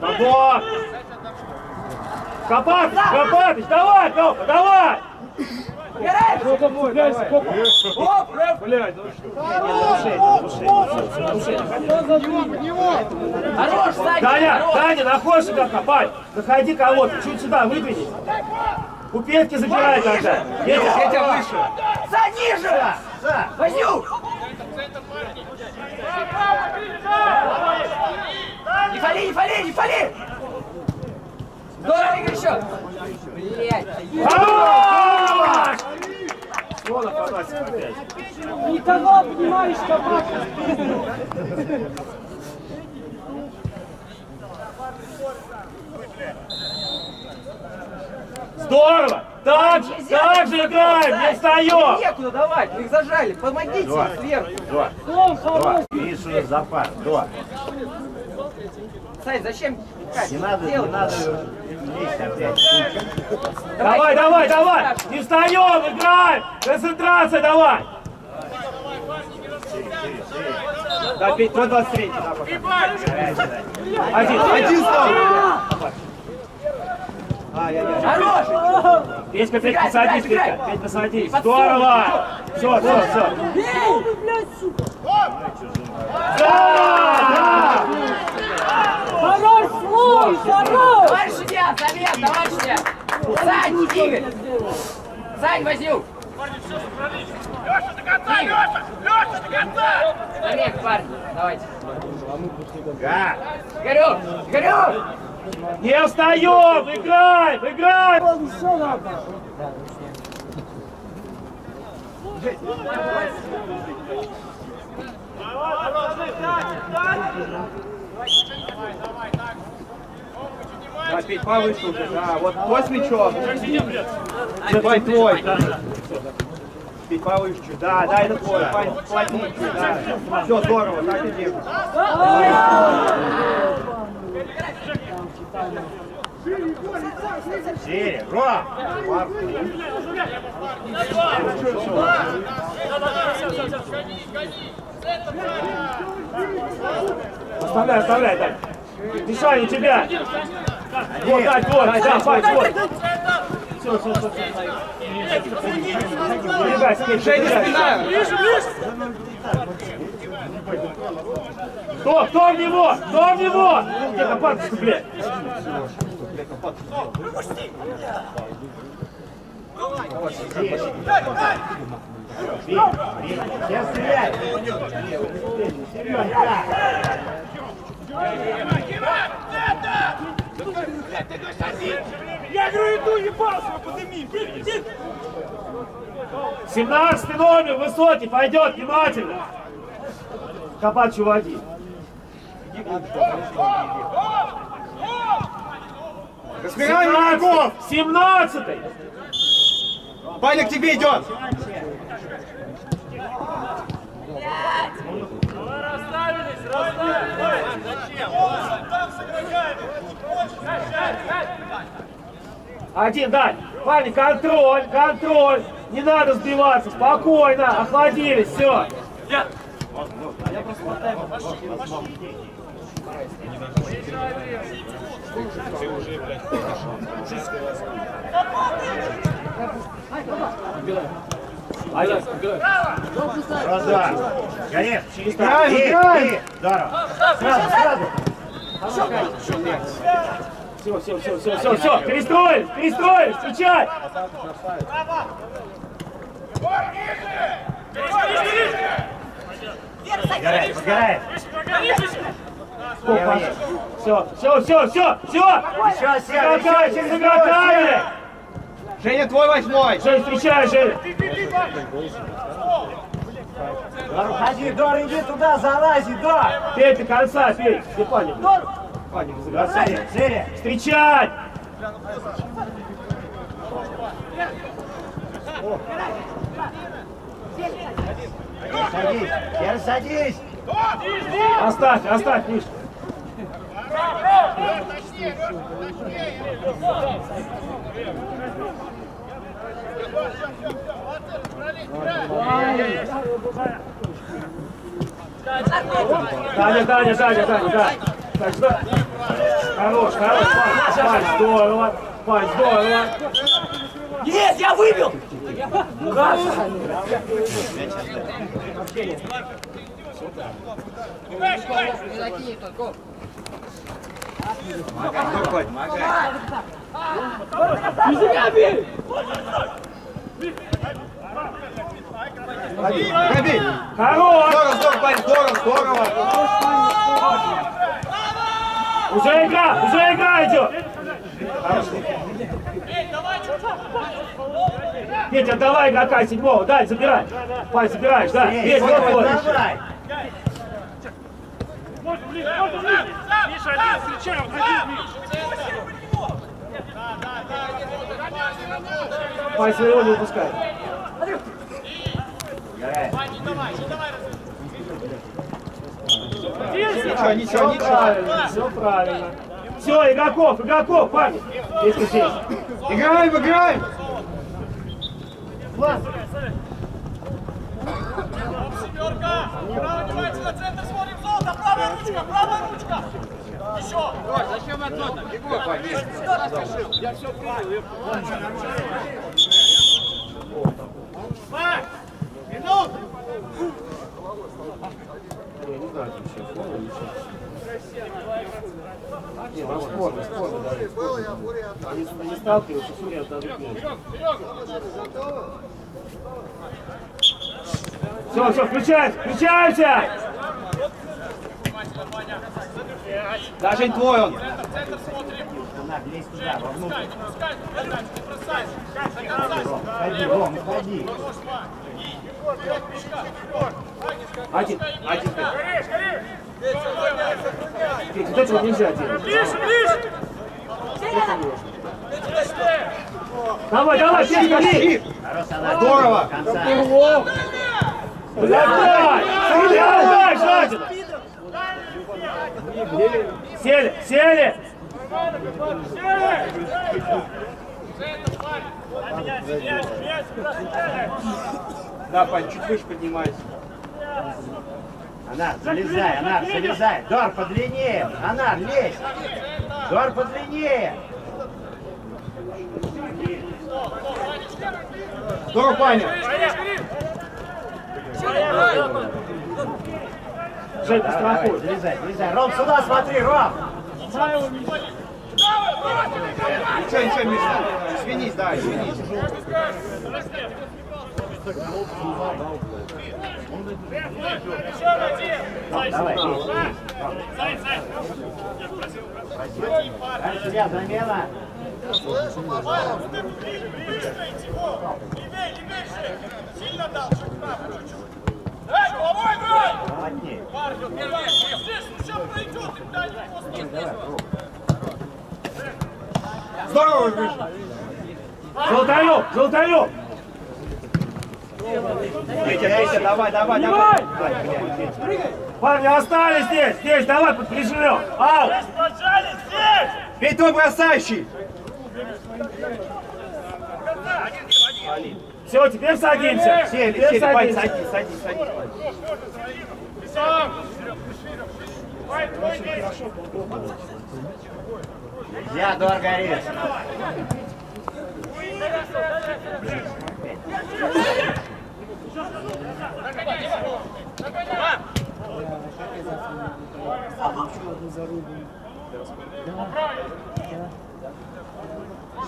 Speaker 2: Подбор! Копатыч, Копатыч, давай, Копа, давай!
Speaker 8: Хорош, Сань,
Speaker 2: Даня,
Speaker 8: хорош!
Speaker 2: Даня, находишь себя копать. Заходи кого-то, чуть сюда, выдвинись. У Петки забирай тогда. Петя, Петя выше.
Speaker 8: Сань, ниже! Вознюк! Не фали, не фали, не фали! Здорово, Игорь, еще! Блять!
Speaker 2: Хорош! Вон Афанасьев опять.
Speaker 5: Не того, понимаешь, копать.
Speaker 2: Здорово! Так же, так же играем, не встаем!
Speaker 8: Некуда давать, их зажали. Помогите
Speaker 3: До,
Speaker 8: сверху.
Speaker 5: хороший.
Speaker 3: до. Видишь, уже запас, до.
Speaker 8: Сань, зачем?
Speaker 3: Не надо, не надо лезть опять.
Speaker 2: Давай, давай, давай! Не встаем, играем! Концентрация давай!
Speaker 1: Да, Петь, твой 23.
Speaker 2: Один,
Speaker 1: Один стол.
Speaker 8: Хороший!
Speaker 2: Петька, Петька, садись,
Speaker 8: сыграй,
Speaker 2: Петька, Петька, садись.
Speaker 8: Под
Speaker 2: Здорово! Все, все, все.
Speaker 5: Бей, сука.
Speaker 2: Да!
Speaker 5: Хорош свой, хорош.
Speaker 8: Товарищ судья, совет, товарищ судья! Сань, Игорь! Сань, Васюк!
Speaker 6: Леша, до конца, Леша! Леша, до конца!
Speaker 8: Скамейка, парни, давайте.
Speaker 3: Да.
Speaker 8: Горю! Горю!
Speaker 2: Не встаем! Играем! Играем!
Speaker 5: Еще надо.
Speaker 1: Да, Петь, повыше уже. Да, вот твой с мячом. Твой, твой. Петь, повыше чуть. Да, да, это твой. Плотнее чуть, да. Все, здорово, так и держи.
Speaker 3: Серия, Ром!
Speaker 2: Оставляй, оставляй, Дань. Мишаня, у тебя. Вот, Дань, вот, да, Пать, вот. Все, все, все. Ребят,
Speaker 1: Женя, спина.
Speaker 2: Кто, кто в него? Кто в него? Где копаться, блядь?
Speaker 3: Сейчас стреляй!
Speaker 6: Я говорю, иду, ебался, подними!
Speaker 2: 17 номер, высокий, пойдет, внимательно. Копать уводи.
Speaker 1: Разбирай игроков.
Speaker 2: 17
Speaker 1: Паня к тебе идет.
Speaker 2: Один, дай. Парни, контроль, контроль. Не надо сбиваться, спокойно, охладились, все.
Speaker 3: Раз, два. Конец, чисто.
Speaker 1: Играем,
Speaker 3: И,
Speaker 1: играем.
Speaker 3: и. Здорово. Сразу, сразу.
Speaker 2: Все, все, все, все, все, все. Перестроились, перестроились, встречай.
Speaker 3: Сгорает, сгорает.
Speaker 2: Все, все, все, все, все.
Speaker 3: Еще, Сера,
Speaker 2: Заготовили,
Speaker 3: еще, через
Speaker 2: заготовили.
Speaker 1: Женя, твой восьмой.
Speaker 2: Жень, встречай, Жень.
Speaker 3: Дор, ходи, Дор, иди туда, залази, Дор.
Speaker 2: Пей до конца, пей. Где паник? Паник, заготовили.
Speaker 3: Серия.
Speaker 2: Встречать.
Speaker 3: Садись, Сера, садись.
Speaker 2: Оставь, оставь, Миш. Таня, Таня, Таня, Таня, да. Так, да. Хорош, хорош, Пань, Пань, здорово. Пань, здорово.
Speaker 8: Есть, я выбил!
Speaker 1: Ходи.
Speaker 2: Хорош.
Speaker 1: Здорово, здорово, Пань, здорово, здорово.
Speaker 2: Уже игра, уже игра идет. Петя, отдавай игрока седьмого, дай, забирай. Пань, забираешь, да. Петя, вот
Speaker 6: ближе. Миша, один, встречай, уходи, Миш.
Speaker 2: Пань своего не упускай.
Speaker 1: Ничего, ничего, ничего.
Speaker 2: Правильно, все правильно. Все, игроков, игроков, Паня. Здесь, здесь.
Speaker 1: Играем, играем!
Speaker 6: Семерка. Право давайте на центр смотрим. Золото, правая ручка, правая ручка. Еще. Зачем отсюда? Я все принял. Марк, минуту.
Speaker 2: Не, там спорно, спорно. даже.
Speaker 4: Был я, Фурия,
Speaker 2: Они, они сталкиваются, Фурия отдадут. Все, все, включайся, включайся!
Speaker 1: Даже твой он.
Speaker 3: Она, лезь туда, вовнутрь.
Speaker 6: Пускай, передачу, не бросайся. До конца.
Speaker 3: Ходи, Ром, ходи.
Speaker 2: Один, один,
Speaker 6: скорее.
Speaker 2: Петь, вот этого нельзя делать.
Speaker 6: Ближе, ближе.
Speaker 2: Давай, давай!
Speaker 3: Хорош, она.
Speaker 1: Здорово.
Speaker 2: Давай! Давай, Жадина! Сели, сели!
Speaker 1: Да, Пань, чуть выше поднимайся.
Speaker 3: Анар, залезай, Анар, залезай. Дор, подлиннее. Анар, лезь. Дор, подлиннее.
Speaker 1: Здорово, Паня.
Speaker 2: Жень,
Speaker 3: Давай,
Speaker 2: страхуй.
Speaker 3: залезай, залезай. Ром, сюда смотри, Ром.
Speaker 1: Ничего, ничего, Миша. Извинись, да, извинись.
Speaker 3: Давай, лезь. Дальше я, замена.
Speaker 4: слышу, пожалуйста.
Speaker 6: Левей, левей, шею. Сильно дал, чуть вправо, чуть. Эй, головой играй! Парни, первый, здесь все пройдет, и дай просто
Speaker 1: Здорово, Миша.
Speaker 2: Золотарев, Золотарев!
Speaker 1: Петя, Петя, давай, давай, давай.
Speaker 2: Парни остались здесь, здесь, давай, прижмем. Ау!
Speaker 1: Петь, твой бросающий.
Speaker 2: Все, теперь садимся.
Speaker 1: Сели,
Speaker 2: Теперь
Speaker 1: сели,
Speaker 2: садимся.
Speaker 1: садись, садись, садись.
Speaker 6: Сам! Давай, твой весь!
Speaker 3: Я, горишь.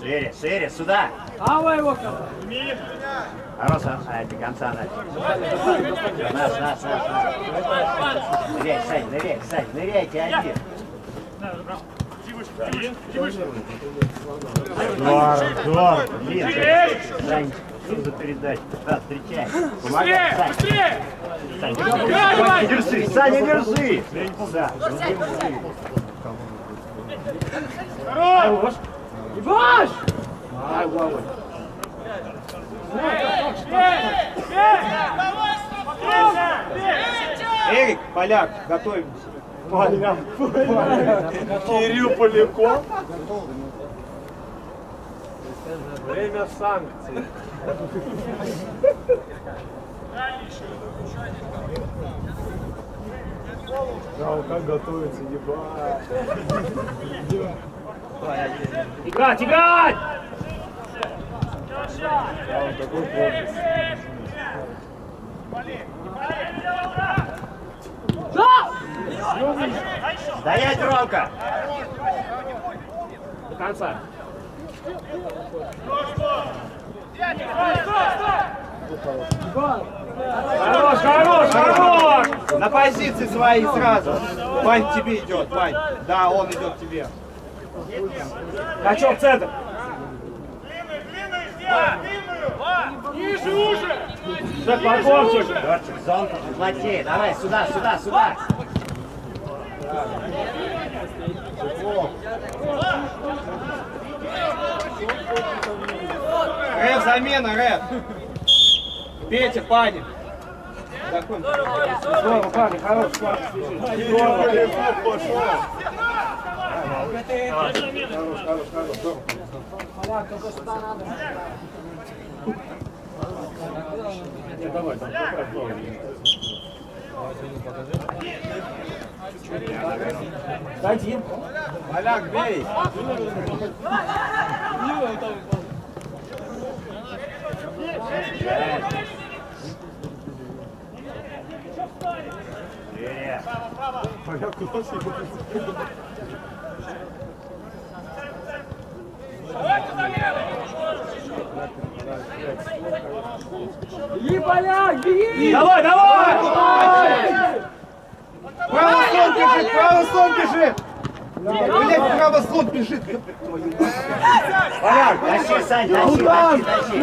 Speaker 3: Шире, шире, сюда.
Speaker 5: Давай его,
Speaker 3: Хорош, а, до конца наш. Наш, наш, наш, наш. Ныряй, Сань, ныряй, Сань, ныряйте один. Дор, Дор, блин, Сань, что за передача? Да, встречай. Помогай,
Speaker 6: Быстрее,
Speaker 3: Сань.
Speaker 6: быстрее! Давай!
Speaker 3: держи, Саня, держи. Да,
Speaker 6: Хорош!
Speaker 5: Иваш!
Speaker 2: Ай, головой.
Speaker 1: Эрик, поляк, готовимся.
Speaker 7: Кирилл Поляков. Время санкций. Да, как готовится, ебать.
Speaker 2: Играть, играть!
Speaker 7: Да, он такой комплекс.
Speaker 3: Стоять, Ромка.
Speaker 2: До конца. Хорош, хорош, хорош!
Speaker 1: На позиции свои сразу. Пань тебе идет, Пань. Да, он идет к тебе.
Speaker 2: Качок, центр.
Speaker 6: Длинный, длинный Ниже уже!
Speaker 2: Шаг
Speaker 3: плотнее. Давай, сюда, сюда, сюда.
Speaker 1: Рэп, замена, рэп. Петя, Панин.
Speaker 2: Здорово, парни, хорош, класс. Здорово. Не, давай, там поправь новый. Один.
Speaker 3: Поляк, бей.
Speaker 2: Давай, давай!
Speaker 1: Право слон бежит, право слон бежит. Блять, право слон бежит.
Speaker 3: Поляк, тащи, Сань, тащи, тащи, тащи.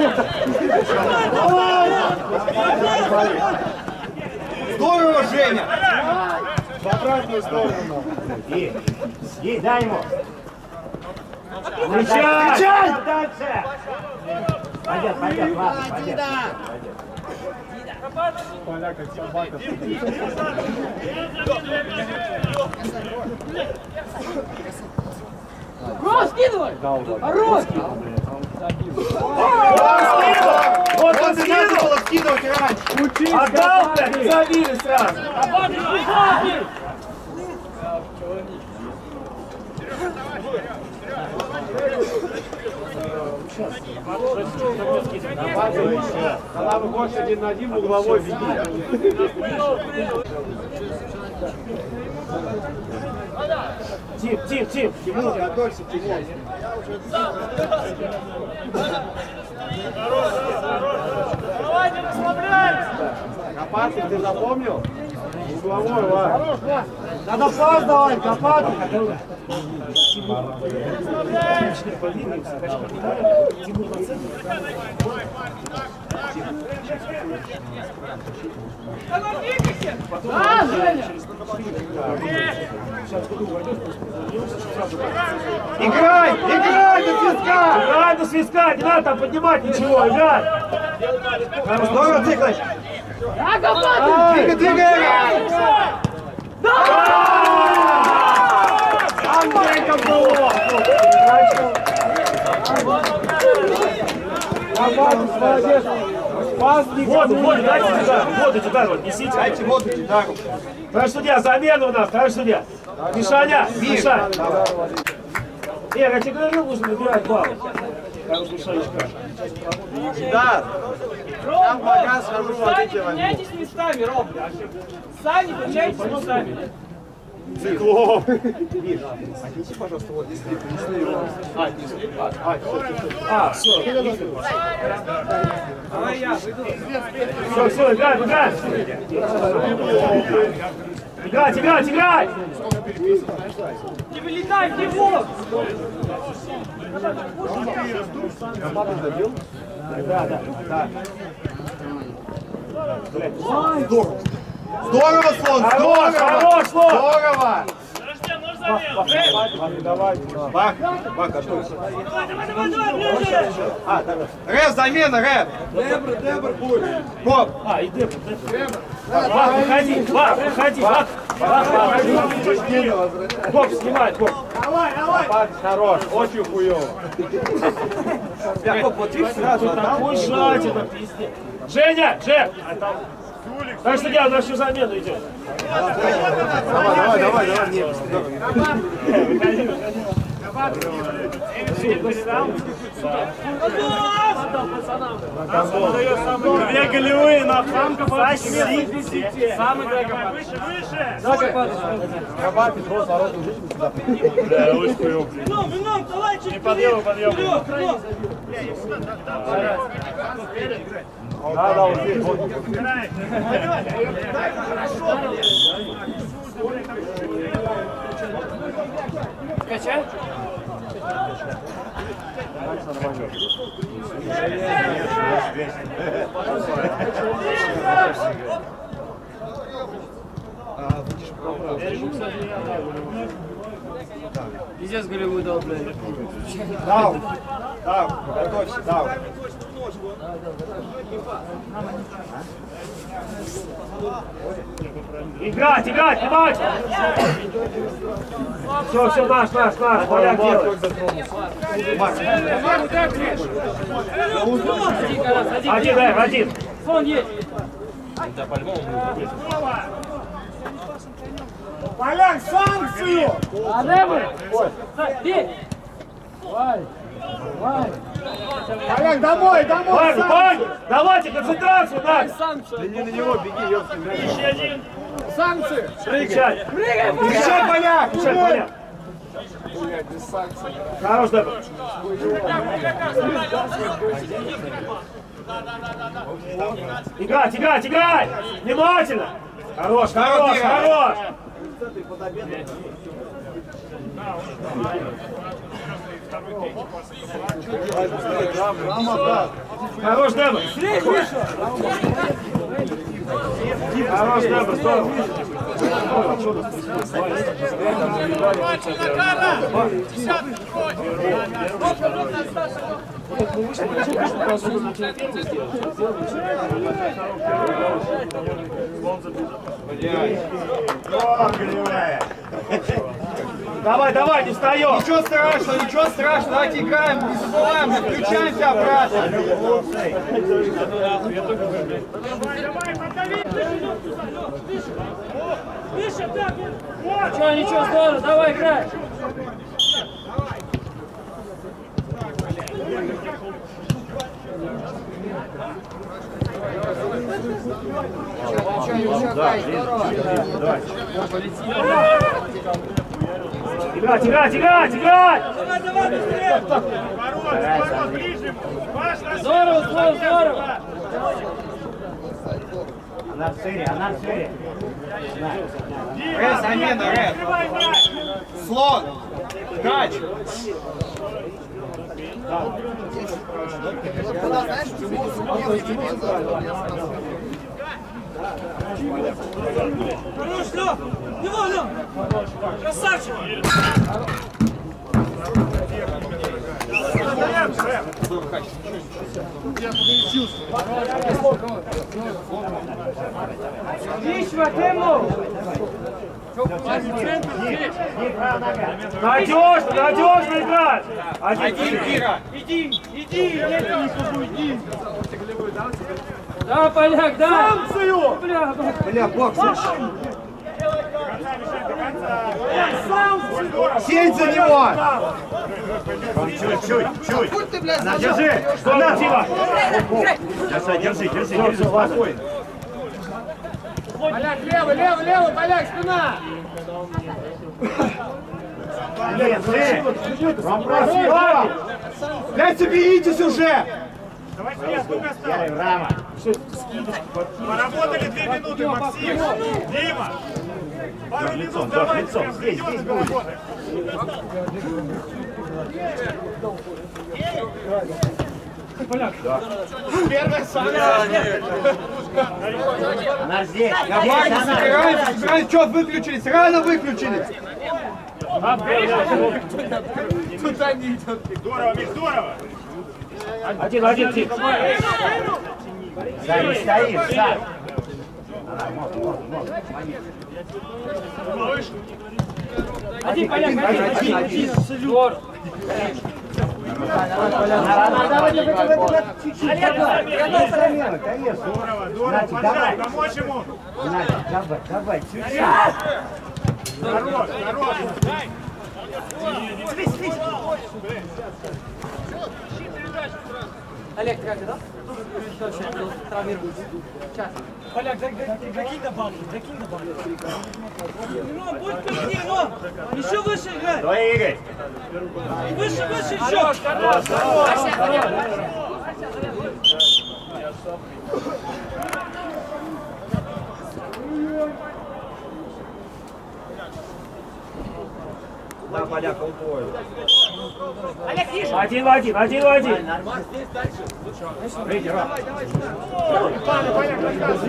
Speaker 1: Здорово, Женя.
Speaker 3: И, и, дай ему.
Speaker 2: Встречай!
Speaker 3: Дальше. Пойдет, пойдет, ладно, пойдет.
Speaker 2: Вот он
Speaker 1: Вот не надо было скидывать раньше.
Speaker 2: Отдал, блядь, и забили сразу.
Speaker 7: Когда выходишь один на один, угловой беги.
Speaker 2: Тим, Тим, Тим, Тимур.
Speaker 1: Готовься, Тимур.
Speaker 6: Давай, не расслабляйся!
Speaker 7: Копатый, ты запомнил? Угловой, Вань. Надо пас давай, копатый.
Speaker 1: Играй, играй до свистка.
Speaker 2: Играй до свистка, не надо там поднимать ничего, играй.
Speaker 1: Здорово, Циклыч. Двигай, двигай.
Speaker 2: Андрей Кобылов.
Speaker 7: Молодец. Не
Speaker 2: Воду, воду, дайте сюда, воду вот, несите.
Speaker 1: Дайте воду Титару.
Speaker 2: Товарищ судья, замена у нас, товарищ судья. Мишаня, Миша. Эр, я тебе говорил, нужно набирать баллы. Хороший шаечка.
Speaker 7: Да. Там пока схожу, водите возьму.
Speaker 5: Меняйтесь местами, Ром. Сами меняйтесь местами.
Speaker 7: Циклоп.
Speaker 1: Отнеси, пожалуйста, вот если принесли его. А, отнесли. А, а,
Speaker 2: А, все.
Speaker 5: Давай я выйду.
Speaker 2: Все, все, играй, играй. Играть, играть, играть.
Speaker 5: Не вылетай, не вот.
Speaker 2: Да, да, да.
Speaker 1: Здорово, слон,
Speaker 2: Хорош,
Speaker 1: здорово.
Speaker 2: хорош, Слон.
Speaker 1: Здорово.
Speaker 7: Давай.
Speaker 1: Бак, бак, готовься. А, да, да. Рэп, замена, рэп. Дебр, дебр, будет. Гоп.
Speaker 2: А, и Дебр, Дебр. Бак, выходи, Бак, выходи, Бак. Бак, выходи. Бок, снимай, Бок.
Speaker 7: Пас хорош, очень хуёво.
Speaker 1: Я, Гоп, вот видишь, сразу отдал.
Speaker 2: такой жать, это пиздец. Женя, Жек. Так что я на всю замену идет.
Speaker 1: Давай, давай, давай, давай. Не, быстрее.
Speaker 2: Две голевые на Франко Самый Выше, выше.
Speaker 7: Копатый, просто ворот уже.
Speaker 5: Вином, вином, давай чуть
Speaker 2: Подъем, подъем.
Speaker 5: вперед, вперед.
Speaker 7: Да, да, вот здесь. вот.
Speaker 5: Качай. А, будешь пробовать?
Speaker 8: Пиздец голевую дал, блядь.
Speaker 1: Даун. Даун. Готовься, даун.
Speaker 2: Играть, играть, внимательно! Все, все, наш, наш, наш, поляк делает. Один, один.
Speaker 8: Фон есть.
Speaker 7: Поляк, санкцию!
Speaker 8: А Небу! Бей!
Speaker 7: Поляк, домой, домой!
Speaker 2: Парни,
Speaker 7: санкцию!
Speaker 2: парни, давайте концентрацию, так.
Speaker 7: Санкции!
Speaker 2: Кричать,
Speaker 1: Кричай, поляк!
Speaker 2: кричать, поляк. Хорош, да. Играть, играть, играть! Внимательно! Хорош, хорош, хорош! Хорош, Деба! Хорош, Деба, здорово!
Speaker 6: Внимательно, Кара! Десятый
Speaker 3: О, голевая.
Speaker 2: Давай, давай, не встаем!
Speaker 1: Ничего страшного, ничего страшного, играем, не забываем, включаемся обратно.
Speaker 8: Ничего, ничего, здорово, давай играй.
Speaker 2: Играть, играть, играть, играть!
Speaker 8: Здорово, здорово, здорово.
Speaker 3: Она в шире, она в шире.
Speaker 1: Рэд, замена, Рэд. Слон. Гач.
Speaker 5: Хорош, Лёв! Его, Лёв! Красавчик! Вишва, тему!
Speaker 2: Надежно, надежно играть! Один,
Speaker 1: Кира.
Speaker 5: Иди, иди, нет никого, иди!
Speaker 8: Да, поляк, да.
Speaker 7: Санкцию!
Speaker 8: Бля, бля.
Speaker 1: Бокс.
Speaker 7: Санкцию!
Speaker 1: Сеть за него!
Speaker 3: Чуть-чуть, чуть. Она, держи.
Speaker 2: Что, Тима?
Speaker 3: Держи, держи, держи, держи, спокойно.
Speaker 8: Поляк, лево, лево, лево, поляк, спина.
Speaker 1: Блядь, соберитесь уже!
Speaker 3: Ярый, Рама.
Speaker 7: Поработали две минуты, Максим! Дима! Пару минут давайте,
Speaker 3: лицом.
Speaker 7: прям
Speaker 3: Здесь,
Speaker 7: придется
Speaker 3: здесь будет.
Speaker 7: поработать.
Speaker 3: Она здесь.
Speaker 1: Я парни, собираемся, собираемся, что выключились? Рано выключились!
Speaker 7: Здорово, Миш, здорово!
Speaker 2: Один, один, Тим.
Speaker 3: Да, не стоишь, Саш. Она, мог, мог, мог.
Speaker 8: Один, поляк, один, один. Здорово.
Speaker 3: Она, она, давай, давай, давай, давай, чуть-чуть. Давай, давай, замена, конечно.
Speaker 7: Здорово, здорово,
Speaker 3: Настя,
Speaker 7: поджать,
Speaker 3: давай.
Speaker 7: помочь ему!
Speaker 3: Настя, давай, давай, чуть-чуть.
Speaker 7: Хорош, хорош!
Speaker 8: Олег, ты как да? Точно, травмируется. Сейчас.
Speaker 5: Дай- докинь до банки, докинь до банки. Ну, будь как ты, ну! Еще выше играй!
Speaker 3: Давай, Игорь.
Speaker 5: Выше, выше еще!
Speaker 1: Да, поляк, он твой.
Speaker 2: Один в один, один в один.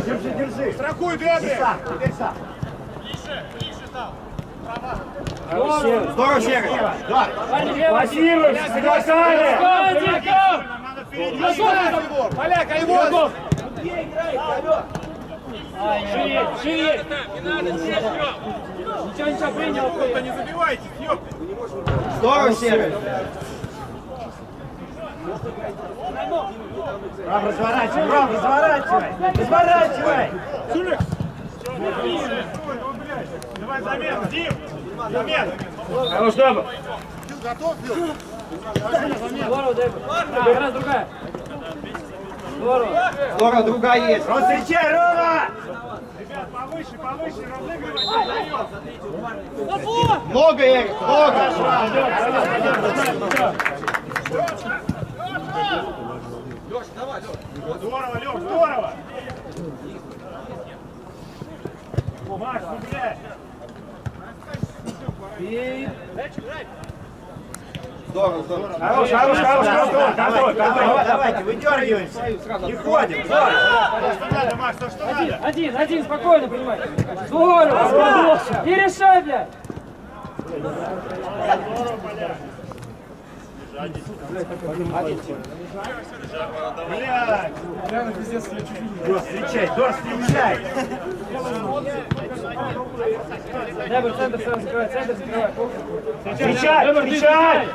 Speaker 3: Держи, держи.
Speaker 7: Страхуй, Дмитрий!
Speaker 3: Теперь сам.
Speaker 1: Здорово, Серый.
Speaker 3: Да.
Speaker 2: Пассируйся, соглашали.
Speaker 7: Поляк, а его!
Speaker 5: Живее, живее! Ничего, ничего, принял.
Speaker 7: Не забивайте, ёпта!
Speaker 1: Здорово, Серый.
Speaker 3: Ром, разворачивай, Ром, разворачивай. Разворачивай.
Speaker 7: Давай замен, Дим! Замен!
Speaker 2: Хорош, Даба.
Speaker 5: Здорово, Дэйв. Да, раз, другая. Здорово.
Speaker 1: Здорово, другая есть.
Speaker 3: Встречай, Рома!
Speaker 7: Ребят, повыше, повыше, разыгрывайте!
Speaker 1: Много, Эрик, много.
Speaker 7: Здорово, Лёш, здорово! Маш, цепляй!
Speaker 1: Здорово, здорово.
Speaker 2: Хорош, хорош, хорош, контроль, контроль, контроль.
Speaker 3: Давай, давайте, выдергиваемся. Не ходим, здорово.
Speaker 7: Что надо, что?
Speaker 5: Один, один, спокойно, понимай. Здорово. И решай, блядь.
Speaker 7: Блядь!
Speaker 3: Дор, встречай, Дор, встречай.
Speaker 5: Дэйв, центр сразу закрывай, центр закрывай.
Speaker 2: Встречай, встречай.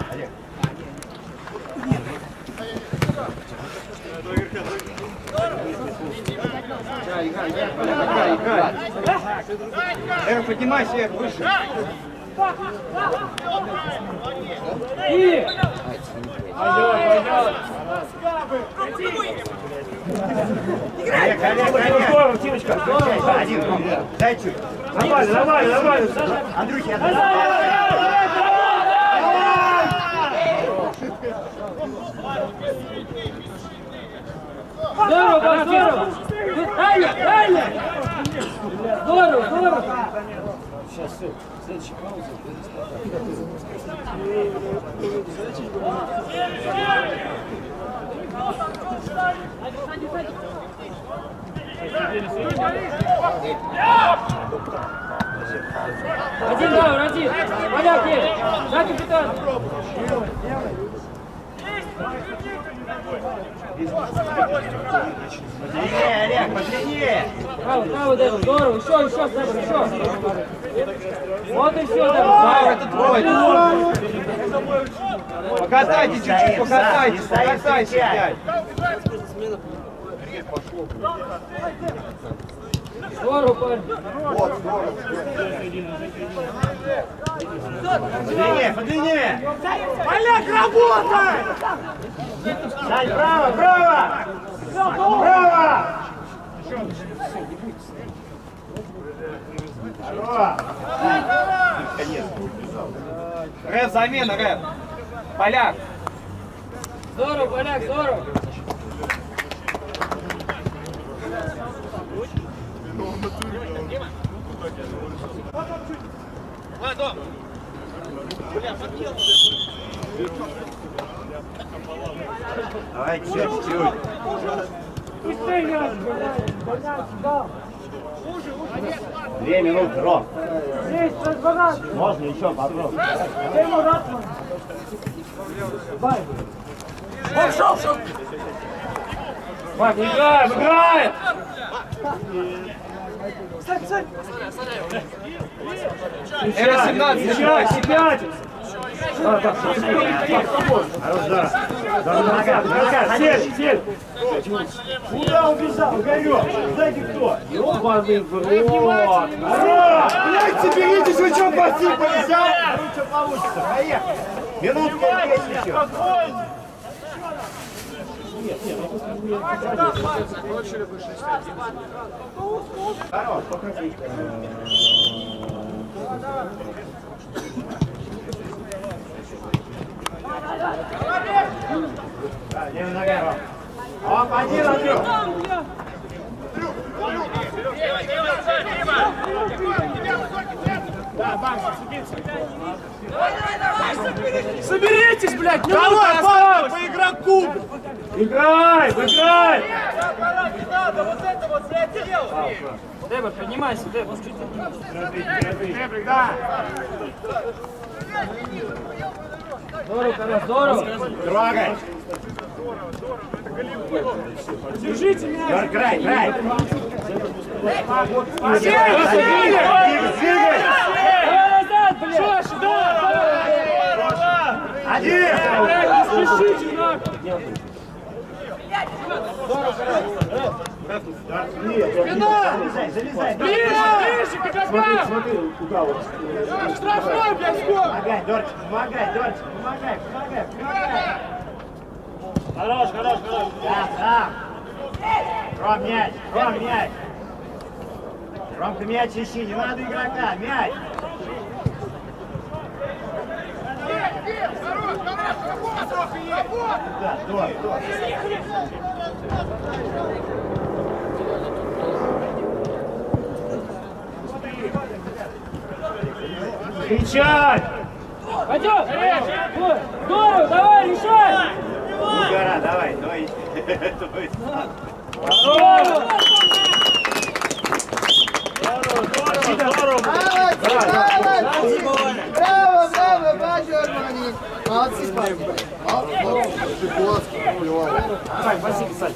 Speaker 1: Играй, играй, играй, играй, играй. Эрик, поднимайся, Эрик, выше.
Speaker 5: И.
Speaker 3: Встречай, один, дай чуть.
Speaker 2: Нормально, нормально, нормально.
Speaker 3: Андрюхи, отдай.
Speaker 5: Здорово, здорово. Дальше, дальше. Здорово, здорово. Один даун, один. Поляк есть. За капитан.
Speaker 3: Подлиннее, Олег, подлиннее.
Speaker 5: Право, право, Дэйв. Здорово. Еще, еще, Дэйв, еще. Вот и все, Дэйв.
Speaker 1: Здорово, это твой. Покатайте чуть-чуть, покатайтесь, покатайтесь, дядь.
Speaker 5: Здорово, парень.
Speaker 3: Подлиннее, подлиннее.
Speaker 7: Поляк, работай!
Speaker 3: Сань, право, право. Право. Здорово.
Speaker 1: Рэп, замена, рэп. Поляк.
Speaker 5: Здорово, поляк, здорово.
Speaker 3: Давай, чуть-чуть. Две минуты, Ром. Можно еще попробовать.
Speaker 2: Мак, играем, играем.
Speaker 1: Эра 17,
Speaker 2: Встречай, опять.
Speaker 3: Хорош, здорово.
Speaker 2: Нога, нога, сель, сель.
Speaker 3: Куда убежал? Горек. Знаете кто?
Speaker 2: Ёбаный в рот.
Speaker 3: Блядь, соберитесь, вы что посыпались, а? Ну что получится, поехали. Минутка есть еще. Хорош, покажи. Да, левая нога, Ром. Оп, один, Андрюх.
Speaker 7: Да, банк, садится.
Speaker 5: Соберитесь, блядь,
Speaker 7: Давай,
Speaker 5: минута
Speaker 7: Павел,
Speaker 5: осталась.
Speaker 7: по игроку!
Speaker 2: Играй, играй!
Speaker 6: Не надо, вот это вот, делай!
Speaker 5: Дебр, поднимайся, Дебр.
Speaker 7: Эбрик, да.
Speaker 5: Здорово, Тарас, здорово.
Speaker 3: Трогай.
Speaker 5: Держите меня.
Speaker 3: Край, край. Один.
Speaker 5: Не спешите, нахуй.
Speaker 3: Залезай, залезай.
Speaker 7: Ближе, Кокока! Штрафной, блядь, сколько!
Speaker 3: Помогай, Дорчик, помогай, Дорчик, помогай, помогай, помогай.
Speaker 2: Хорош, хорош, хорош.
Speaker 3: Да, сам. Ром, мяч, Ром, мяч. Ромка, мяч ищи, не надо игрока, мяч. Да, Дор, Дор.
Speaker 2: Кричать!
Speaker 5: Пойдем. Ой, Здорово, давай, решай.
Speaker 3: Гора, давай. То есть.
Speaker 5: Здорово.
Speaker 2: Здорово, здорово!
Speaker 4: Браво, браво, бачу, Армани! Молодцы, парни! Молодцы, ты классно, поливал.
Speaker 2: Спасибо, Сань.